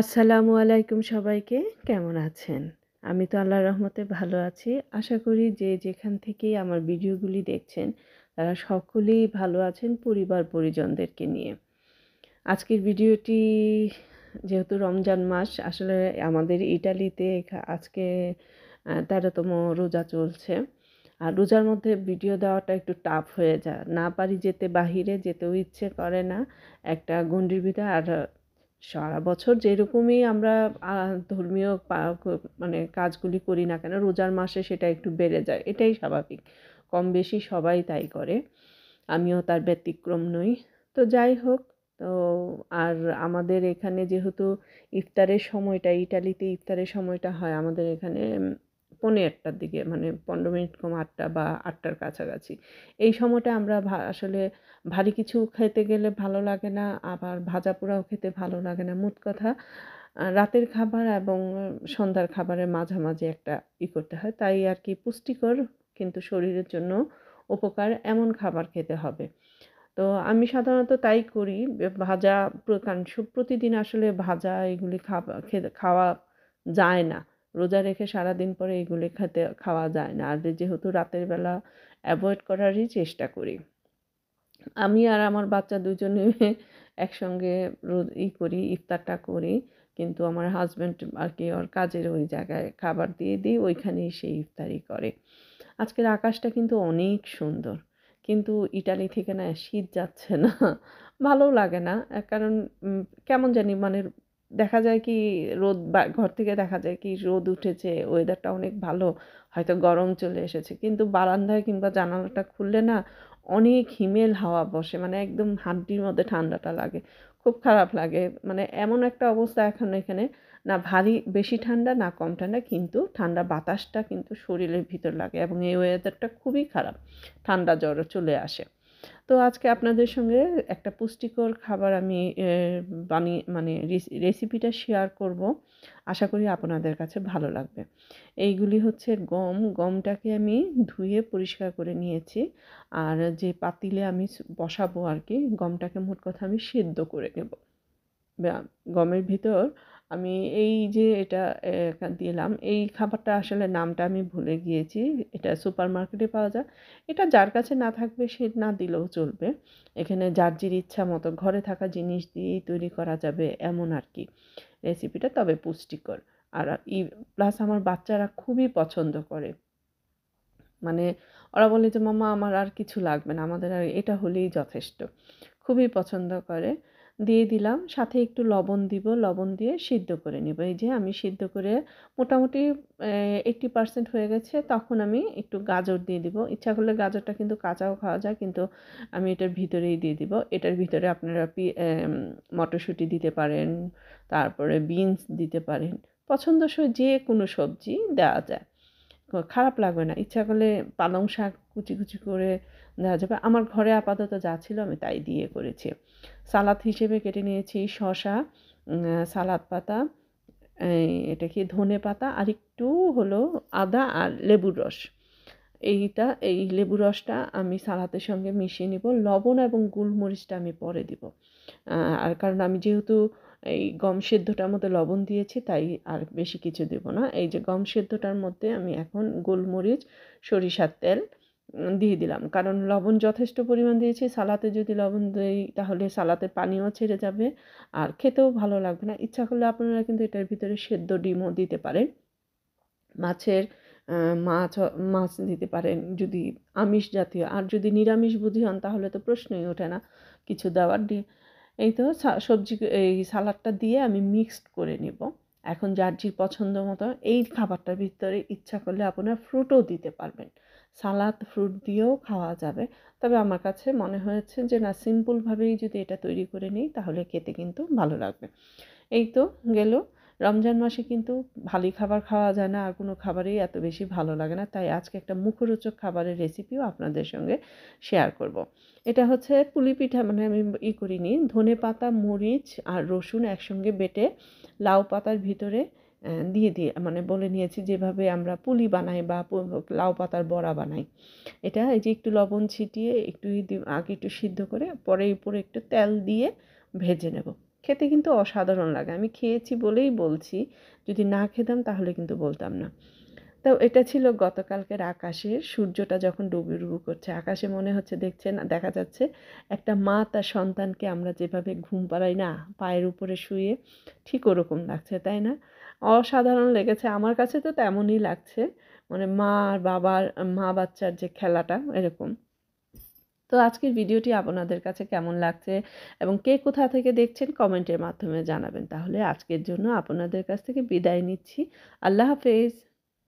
আসসালামু আলাইকুম সবাইকে, কেমন আছেন? আমি তো আল্লাহর রহমতে ভালো আছি। আশা করি যে যেখান থেকেই আমার ভিডিওগুলি দেখছেন, তারা সকলেই ভালো আছেন পরিবার পরিজনদেরকে নিয়ে। আজকের ভিডিওটি যেহেতু রমজান মাস, আসলে আমাদের ইটালিতে আজকে তেরোতম রোজা চলছে। আর রোজার মধ্যে ভিডিও দেওয়াটা একটু টাফ হয়ে যায়। না পারি যেতে, বাহিরে যেতেও ইচ্ছে করে না। একটা গণ্ডির ভিতরে আর সারা বছর যেরকমই আমরা ধর্মীয় মানে কাজগুলি করি না কেন, রোজার মাসে সেটা একটু বেড়ে যায়, এটাই স্বাভাবিক। কম বেশি সবাই তাই করে, আমিও তার ব্যতিক্রম নই। তো যাই হোক, তো আর আমাদের এখানে যেহেতু ইফতারের সময়টা, ইটালিতে ইফতারের সময়টা হয়, আমাদের এখানে পৌনে আটটার দিকে মানে পনেরো মিনিট কম আটটা বা আটটার কাছাকাছি। এই সময়টা আমরা আসলে ভারী কিছু খেতে গেলে ভালো লাগে না, আবার ভাজা পোড়াও খেতে ভালো লাগে না। মোট কথা রাতের খাবার এবং সন্ধ্যার খাবারের মাঝামাঝি একটা ই করতে হয়। তাই আর কি পুষ্টিকর কিন্তু শরীরের জন্য উপকার এমন খাবার খেতে হবে। তো আমি সাধারণত তাই করি ভাজা কারণ প্রতিদিন আসলে ভাজা এগুলি খাওয়া খাওয়া যায় না। রোজা রেখে সারাদিন পরে এগুলি খেতে, খাওয়া যায় না। আর যেহেতু রাতের বেলা অ্যাভয়েড করারই চেষ্টা করি। আমি আর আমার বাচ্চা দুজনে একসঙ্গে ই করি, ইফতারটা করি। কিন্তু আমার হাজব্যান্ড আর কি ওর কাজের ওই জায়গায় খাবার দিয়ে দিই ওইখানেই সে ইফতারি করে। আজকের আকাশটা কিন্তু অনেক সুন্দর। কিন্তু ইটালি থেকে না শীত যাচ্ছে না। ভালো লাগে না। কারণ কেমন জানি মানে দেখা যায় কি রোদ বা, ঘর থেকে দেখা যায় কি রোদ উঠেছে ওয়েদারটা অনেক ভালো, হয়তো গরম চলে এসেছে। কিন্তু বারান্দায় কিংবা জানালাটা খুললে না অনেক হিমেল হাওয়া বসে মানে একদম হাড্ডির মধ্যে ঠান্ডাটা লাগে। খুব খারাপ লাগে। মানে এমন একটা অবস্থা এখন এখানে, না ভারী বেশি ঠান্ডা, না কম ঠান্ডা, কিন্তু ঠান্ডা বাতাসটা কিন্তু শরীরের ভিতর লাগে এবং এই ওয়েদারটা খুবই খারাপ। ঠান্ডা জ্বর চলে আসে। তো আজকে আপনাদের সঙ্গে একটা পুষ্টিকর খাবার আমি বানিয়ে মানে রেসিপিটা শেয়ার করব। আশা করি আপনাদের কাছে ভালো লাগবে। এইগুলি হচ্ছে গম। গমটাকে আমি ধুয়ে পরিষ্কার করে নিয়েছি। আর যে পাতিলে আমি বসাবো আর কি, গমটাকে মোট কথা আমি সেদ্ধ করে নেব। গমের ভিতর আমি এই যে এটা দিলাম, এই খাবারটা আসলে নামটা আমি ভুলে গিয়েছি। এটা সুপার মার্কেটে পাওয়া যায়। এটা যার কাছে না থাকবে সে না দিলেও চলবে। এখানে যার জির ইচ্ছা মতো ঘরে থাকা জিনিস দিয়েই তৈরি করা যাবে এমন আর কি রেসিপিটা, তবে পুষ্টিকর। আর ই, প্লাস আমার বাচ্চারা খুবই পছন্দ করে। মানে ওরা বলে যে মামা আমার আর কিছু লাগবে না। আমাদের আর এটা হলেই যথেষ্ট। খুবই পছন্দ করে। দিয়ে দিলাম। সাথে একটু লবণ দিব, লবণ দিয়ে সিদ্ধ করে নেব। এই যে আমি সিদ্ধ করে মোটামুটি এইট্টি পারসেন্ট হয়ে গেছে। তখন আমি একটু গাজর দিয়ে দিব। ইচ্ছা করলে গাজরটা কিন্তু কাঁচাও খাওয়া যায়, কিন্তু আমি এটার ভিতরেই দিয়ে দিব। এটার ভিতরে আপনারা মটরশুঁটি দিতে পারেন, তারপরে বিনস দিতে পারেন। পছন্দসই যে কোনো সবজি দেওয়া যায়। খারাপ লাগবে না। ইচ্ছা করলে পালং শাক কুচি কুচি করে দেওয়া যাবে। আমার ঘরে আপাতত যা ছিল আমি তাই দিয়ে করেছি। সালাদ হিসেবে কেটে নিয়েছি শশা সালাদ পাতা এটা কি ধনে পাতা, আর একটু হলো আদা আর লেবুর রস। এইটা, এই লেবু রসটা আমি সালাতের সঙ্গে মিশিয়ে নিব। লবণ এবং গোলমরিচটা আমি পরে দিব। আর কারণ আমি যেহেতু এই গম সেদ্ধটার মধ্যে লবণ দিয়েছি, তাই আর বেশি কিছু দেব না। এই যে গম সেদ্ধটার মধ্যে আমি এখন গোলমরিচ, সরিষার তেল দিয়ে দিলাম। কারণ লবণ যথেষ্ট পরিমাণ দিয়েছি, সালাতে যদি লবণ দিই তাহলে সালাতে পানিও ছেড়ে যাবে আর খেতেও ভালো লাগবে না। ইচ্ছা করলে আপনারা কিন্তু এটার ভিতরে সেদ্ধ ডিমও দিতে পারেন। মাছের মাছ মাছ দিতে পারেন যদি আমিষ জাতীয় আর যদি নিরামিষ বুঝি হন তাহলে তো প্রশ্নই ওঠে না। কিছু দেওয়ার এই তো সবজি এই সালাডটা দিয়ে আমি মিক্সড করে নিব। এখন যার যে পছন্দ মতো এই খাবারটার ভিতরে ইচ্ছা করলে আপনার ফ্রুটও দিতে পারবেন। সালাদ, ফ্রুট দিয়েও খাওয়া যাবে। তবে আমার কাছে মনে হয়েছে যে, না, সিম্পলভাবেই যদি এটা তৈরি করে নিই, তাহলে খেতে কিন্তু ভালো লাগবে। এই তো গেল। রমজান মাসে কিন্তু ভালো খাবার খাওয়া যায় না, আর কোনো খাবারই এত বেশি ভালো লাগে না। তাই আজকে একটা মুখরোচক খাবারের রেসিপিও আপনাদের সঙ্গে শেয়ার করব। এটা হচ্ছে পুলি পিঠা মানে আমি ই করিনি, ধনে পাতা, মরিচ আর রসুন একসঙ্গে বেটে লাউ পাতার ভিতরে দিয়ে দিয়ে মানে বলে নিয়েছি যেভাবে আমরা পুলি বানাই বা লাউ পাতার বড়া বানাই। এটা এই যে একটু লবণ ছিটিয়ে একটু আগে একটু সিদ্ধ করে পরে উপরে একটু তেল দিয়ে ভেজে নেব। খেতে কিন্তু অসাধারণ লাগে। আমি খেয়েছি বলেই বলছি, যদি না খেতাম তাহলে কিন্তু বলতাম না। তো এটা ছিল গতকালকের আকাশে সূর্যটা যখন ডুবু ডুবু করছে, আকাশে মনে হচ্ছে দেখছেন, দেখা যাচ্ছে একটা মা তার সন্তানকে আমরা যেভাবে ঘুম পাড়াই না, পায়ের উপরে শুয়ে, ঠিক ওরকম লাগছে, তাই না? অসাধারণ লেগেছে, আমার কাছে তো তেমনই লাগছে। মানে মা আর বাবার, মা বাচ্চার যে খেলাটা, এরকম। তো আজকের ভিডিওটি আপনাদের কাছে কেমন লাগছে এবং কে কোথা থেকে দেখছেন কমেন্টের মাধ্যমে জানাবেন। তাহলে আজকের জন্য আপনাদের কাছ থেকে বিদায় নিচ্ছি। আল্লাহ হাফেজ।